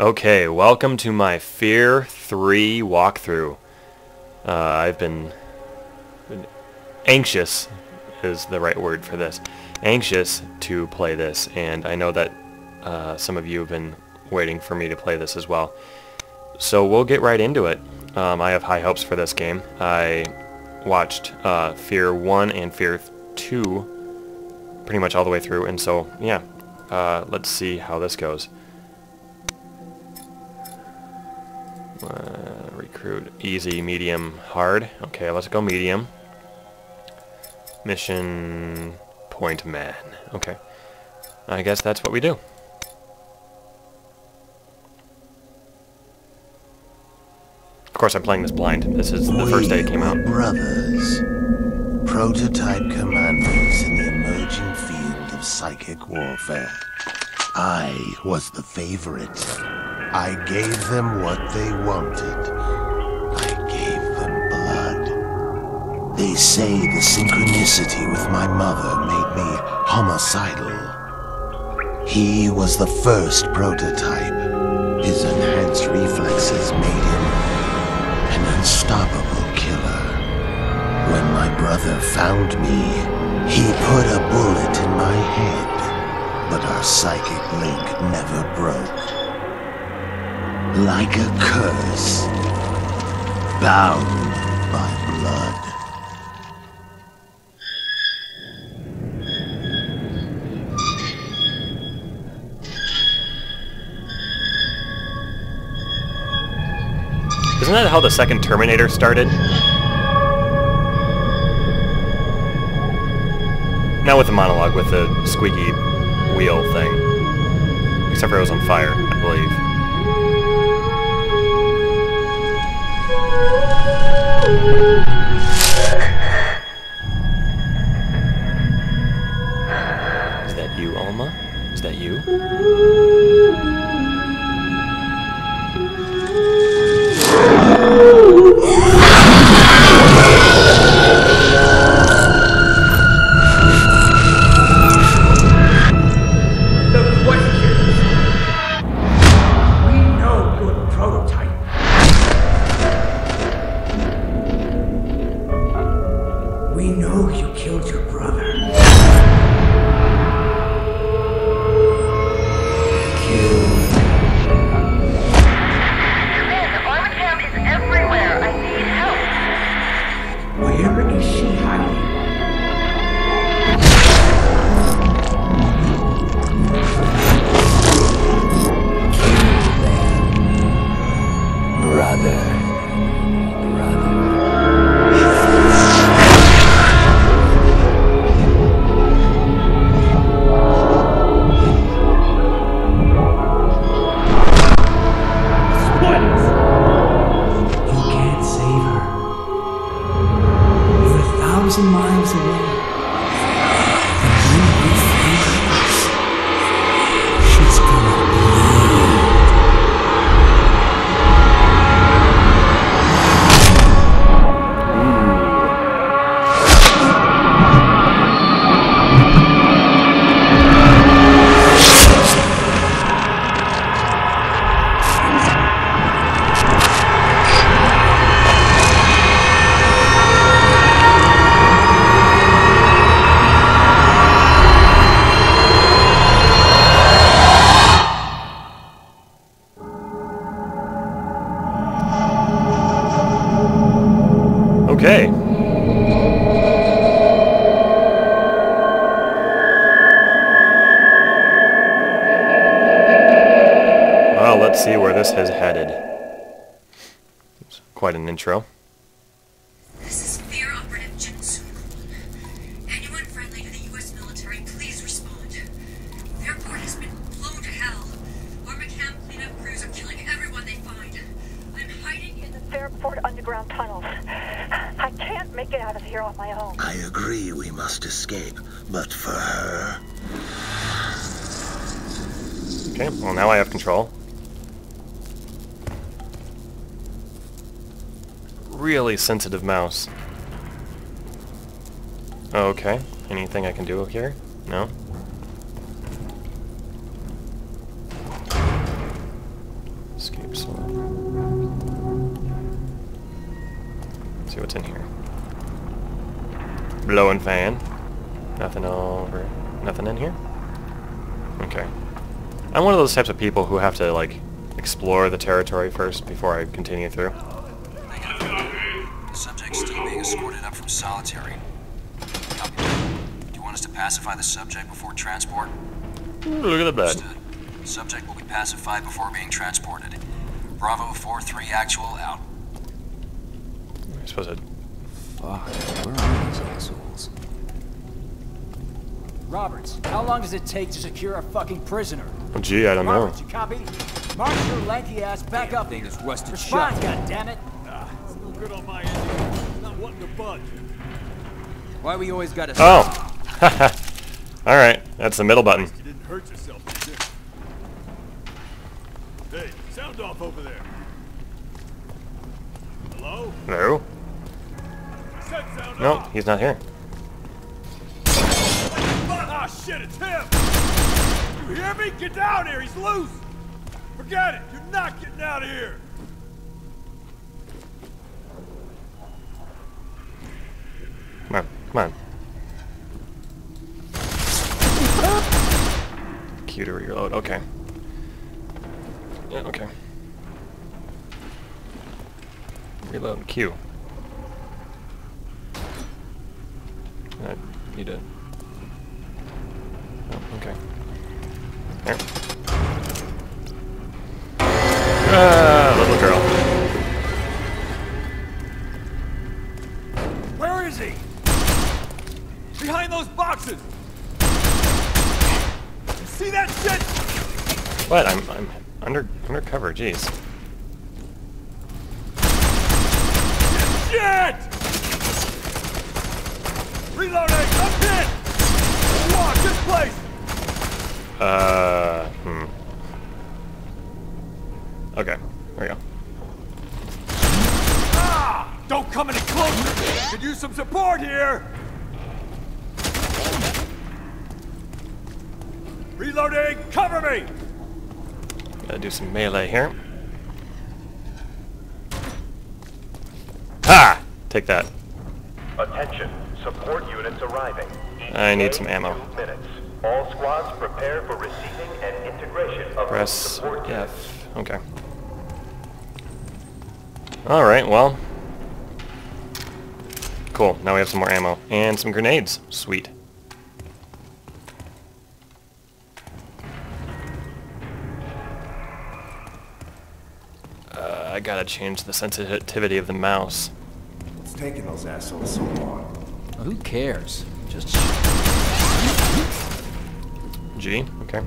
Okay, welcome to my Fear 3 walkthrough. Uh, I've been anxious is the right word for this. Anxious to play this, and I know that uh, some of you have been waiting for me to play this as well. So we'll get right into it. Um, I have high hopes for this game. I watched uh, Fear 1 and Fear 2 pretty much all the way through, and so, yeah, uh, let's see how this goes. Uh, recruit easy, medium, hard. Okay, let's go medium. Mission point man. Okay. I guess that's what we do. Of course, I'm playing this blind. This is the first day it came out. brothers, prototype commanders in the emerging field of psychic warfare. I was the favorite. I gave them what they wanted. I gave them blood. They say the synchronicity with my mother made me homicidal. He was the first prototype. His enhanced reflexes made him an unstoppable killer. When my brother found me, he put a bullet in my head, but our psychic link never broke. Like a curse, bound by blood. Isn't that how the second Terminator started? Not with the monologue, with the squeaky wheel thing. Except for it was on fire, I believe. We know you killed your brother. Okay. Well, let's see where this has headed. It's quite an intro. Here on my own. I agree we must escape, but for her, Okay, well now I have control. Really sensitive mouse. Okay, anything I can do here? No? capsule. Let's see what's in here. Blowing fan. Nothing over. Nothing in here? Okay. I'm one of those types of people who have to, like, explore the territory first before I continue through. The subject's still being escorted up from solitary. Copy. Do you want us to pacify the subject before transport? Ooh, look at the bed. Subject will be pacified before being transported. Bravo 4-3 actual out. I suppose it... Fuck, where are these assholes? Roberts, how long does it take to secure a fucking prisoner? Gee, I don't know. Roberts, you copy? March your lanky ass back up. Thing is rusted Respond, shut. goddammit! Still good on my end. Not wanting to budge. Why we always gotta... Oh! Alright, that's the middle button. You didn't hurt yourself, did you? Hey, sound off over there. Hello? No? No, he's not here. Ah, shit, it's him! You hear me? Get down here, he's loose! Forget it, you're not getting out of here! Come on, come on. Q to reload, okay. Yeah, okay. Reload Q. I need to... Oh, okay. There. Ah, little girl. Where is he? Behind those boxes! You see that shit? What? I'm I'm under undercover. Jeez. Shit! Reloading! I'm hit! Watch this place! Uh. Hmm. Okay. There we go. Ah! Don't come any closer! Could use some support here! Reloading! Cover me! Gotta do some melee here. Ha! Take that. Attention, support units arriving. I need some ammo. Two minutes. All squads prepare for receiving and integration of Press support. F. Okay. Alright, well. Cool. Now we have some more ammo. And some grenades. Sweet. Uh, I gotta change the sensitivity of the mouse. What's taking those assholes so long? Who cares? Just... G. Okay.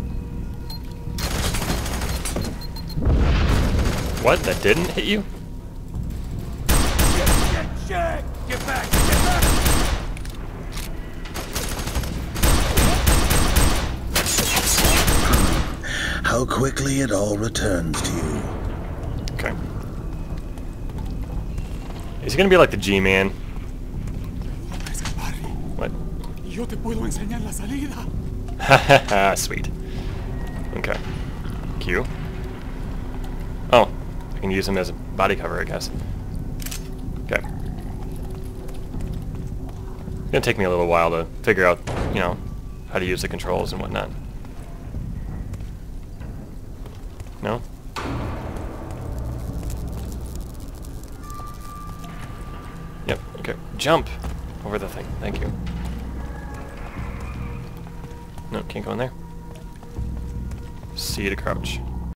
What? That didn't hit you? Shit, shit, shit! Get back! Get back! How quickly it all returns to you. Okay. Is he gonna be like the G-Man? What? Yo te puedo enseñar la salida. Haha, sweet. Okay. Q. Oh, I can use him as a body cover, I guess. Okay. It's gonna take me a little while to figure out, you know, how to use the controls and whatnot. No? Yep, okay. Jump over the thing. Thank you. No, can't go in there. C to crouch.